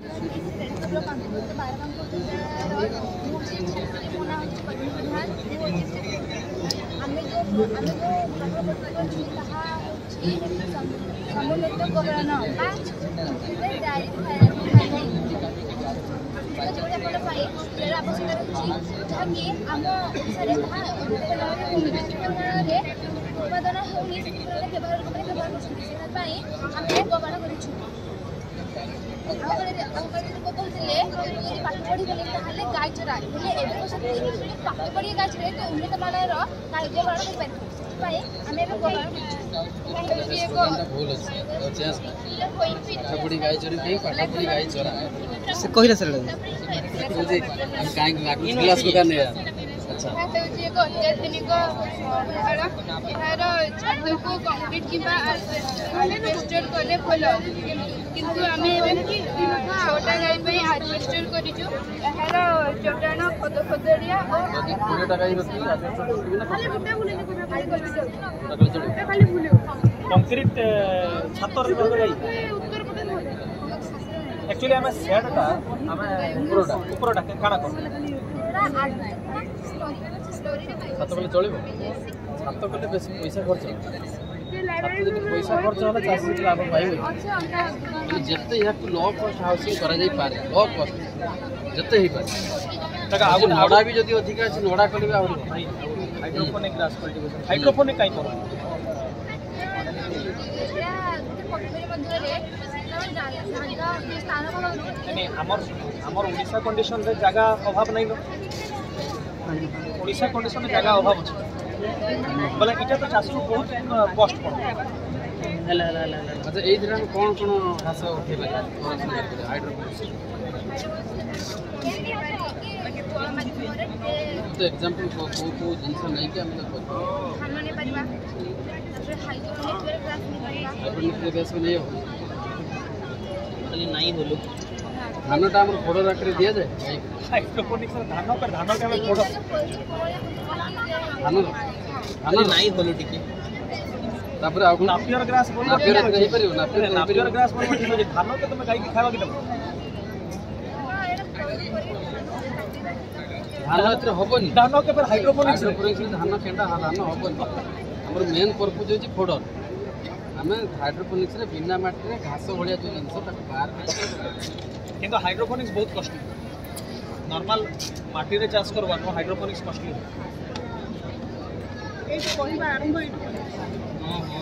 ଆମେ ଯେଉଁ ଆମେ ତାହା ହେଉଛି ସମୁନ୍ନତକରଣ ବା ଯୋଉଟା ଆପଣ ପାଇଁ କ୍ରୀଡ଼ାର ଆବଶ୍ୟକତା ରହିଛି ଯାହାକି ଆମ ଓଡ଼ିଶାରେ ତାହା ଉତ୍ପାଦନ ହେଉନି ସେଥିପାଇଁ ବ୍ୟବହାର ଲୋକମାନେ ସେଥିପାଇଁ ଆମେ ପ୍ରମାଣ କରିଛୁ ସେମାନେ ପାଠ ପଢ଼ିବେନି ତାହେଲେ ଗାଈ ଚରା ହେଲେ ଏଜୁକେସନ୍ ଦେଇକି ପାଠ ପଢ଼ିକି ଗାଈ ଚରାଇ ତ ଉନ୍ନତମାନର କାର୍ଯ୍ୟ ଗ୍ରହଣ କରିପାରିବୁ ସେଥିପାଇଁ ଆମେ ଏବେ ଗ୍ରହଣ से कहला सर ହେଉଛି ଏକ ଅତ୍ୟାଧୁନିକ ଉଦାହରଣ ଏହାର ଛାତକୁ କଂକ୍ରିଟ୍ କିମ୍ବା ଆଜବେଷ୍ଟର କଲେ ଭଲ କିନ୍ତୁ ଆମେ ଏବେ ଛଅଟା ଗାଈ ପାଇଁ খদেরিয়া ও পুরো টাকা এই বস্তু খালি গোটা ভুলে নি কোনা খালি গলি চল গোটা খালি ভুলে কংক্রিট ছাত্র রোগে উত্তর পটে নয় एक्चुअली ଆମେ ସେଡ଼ଟା ଆମେ ଉପରଟା ଉପରଟା କାଣା କରୁ ଛାତ କଲେ ଚଳିବ ଛାତ କଲେ ବେଶୀ ପଇସା ଖର୍ଚ୍ଚ ଯଦି ପଇସା ଖର୍ଚ୍ଚ ହେଲେ ଚାଷୀ ଲାଭ ପାଇବେ ଯେତେ ଏହାକୁ ଲ କଷ୍ଟ ହାଉସିଂ କରାଯାଇପାରେ ଲ କଷ୍ଟ ଯେତେ ହେଇପାରେ ନଡ଼ା ବି ଯଦି ଅଧିକା ଅଛି ନଡ଼ା କଲେ ବି ଆହୁରି ହାଇଡ୍ରୋଫୋନିକ୍ ଗ୍ରାସ୍ କଲ୍ଟିଭେସନ୍ ହାଇଡ୍ରୋଫୋନିକ୍ କାଇଁ କର ଆମର ଆମର ଓଡ଼ିଶା କଣ୍ଡିସନରେ ଜାଗା ଅଭାବ ନାହିଁ ଓଡ଼ିଶା କଣ୍ଡିସନରେ ଜାଗା ଅଭାବ ଅଛି ବୋଲେ ଏଇଟା ତ ଚାଷକୁ ବହୁତ କଷ୍ଟ ପଡ଼େ ହେଲା ହେଲା ହେଲା ଆଚ୍ଛା ଏଇଥିରେ ଆମେ କ'ଣ କ'ଣ ଘାସ ଉଠେଇ ପାରିବା ହାଇଡ୍ରୋଫୋନିକ୍ସ तो एग्जांपल को को को जिनसे नहीं क्या मतलब को खाना नहीं परिवार फिर हाई को नहीं फिर क्लास नहीं परिवार अपन के बेस में नहीं हो खाली नहीं होलो ধানটা আমরা ফটো রাখতে দিয়ে যায় হাইড্রোপনিক্স ধান পর ধান কে আমরা ফটো ধান ধান নাই হলো টিকে তারপরে আগুন নাপিয়ার গ্রাস বলবো নাপিয়ার গ্রাস বলবো নাপিয়ার গ্রাস বলবো ধান কে তুমি কাই কি খাওয়া কি দেবো ଧାନ ଏଥିରେ ହେବନି ଧାନ କେବଳ ହାଇଡ୍ରୋପୋନିକ୍ସ ଧାନ କେଣ୍ଡା ଧାନ ହେବନି ଆମର ମେନ୍ ପର୍ପୋଜ୍ ହେଉଛି ଫୋଡ଼ର ଆମେ ହାଇଡ୍ରୋପୋନିକ୍ସରେ ବିନା ମାଟିରେ ଘାସ ଭଳିଆ ଯେଉଁ ଜିନିଷ ତାକୁ ବାହାର କିନ୍ତୁ ହାଇଡ୍ରୋପୋନିକ୍ସ ବହୁତ କଷ୍ଟ ନର୍ମାଲ ମାଟିରେ ଚାଷ କରିବା ନୁହଁ ହାଇଡ୍ରୋପୋନିକ୍ସ କଷ୍ଟ ହଁ ହଁ